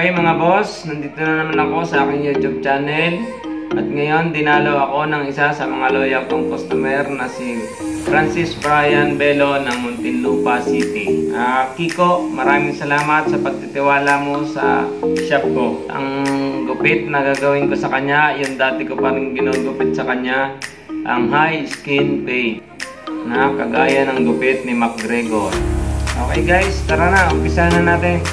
Okay mga boss, nandito na naman ako sa aking YouTube channel. At ngayon, dinalo ako ng isa sa mga loyal kong customer na si Francis Brian Belo ng Muntinlupa City. Ah, Kiko, maraming salamat sa pagtitiwala mo sa shop ko. Ang gupit na gagawin ko sa kanya, yung dati ko pa rin ginugupit sa kanya, ang high skin fade na kagaya ng gupit ni McGregor. Okay guys, tara na, umpisa na natin.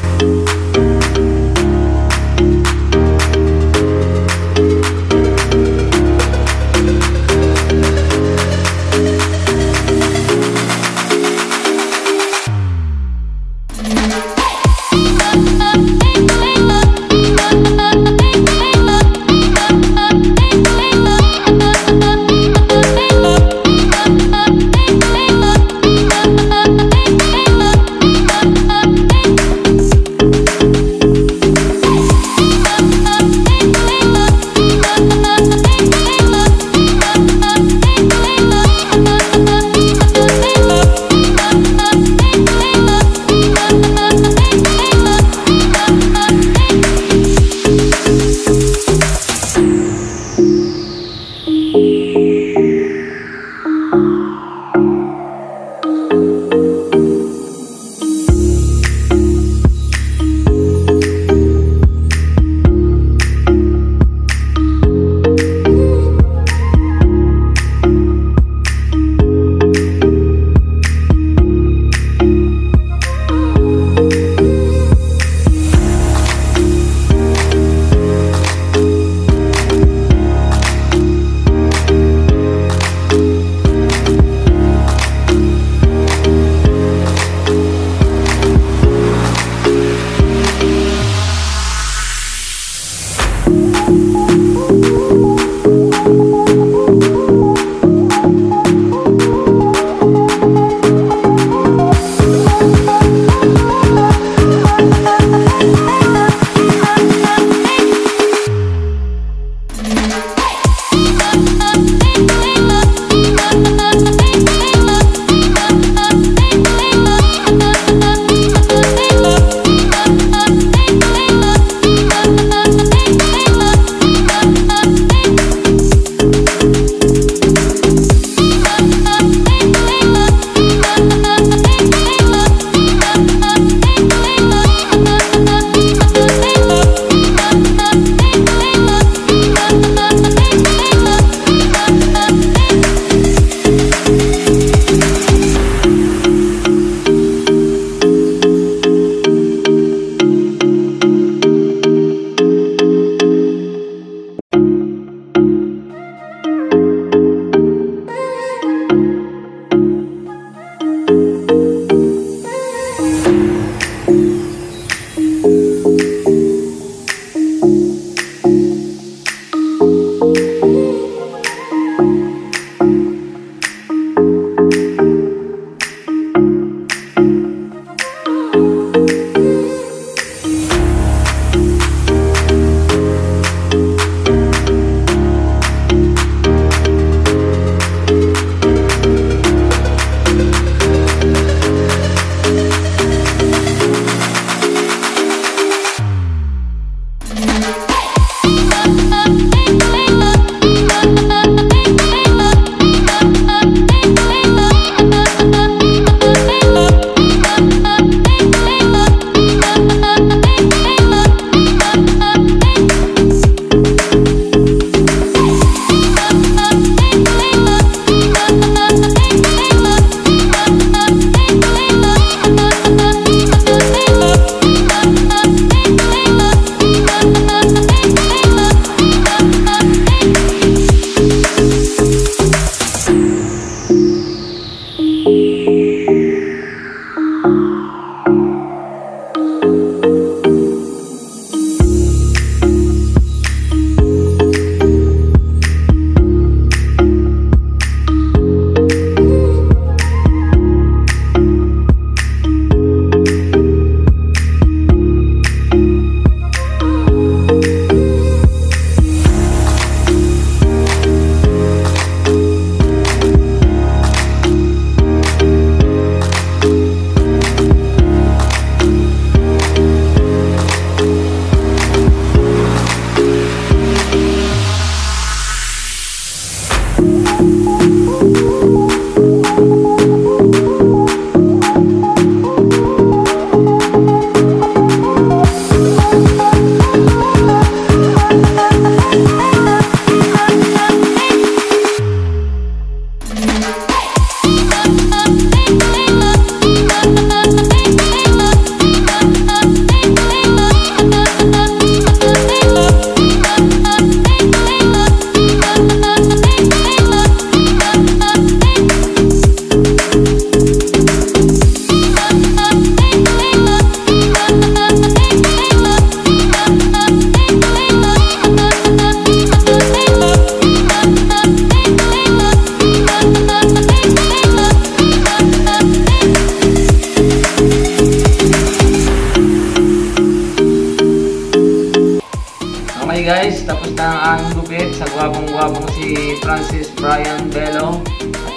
Sa gwapong-gwapong si Francis Brian Bello.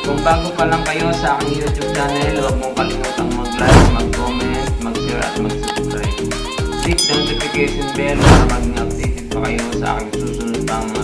Kung bago pa lang kayo sa aking YouTube channel, huwag mong kalimutang mag-like, mag-comment, mag-share at mag-subscribe. Click the notification bell para maging updated pa kayo sa aking susunod pang mga.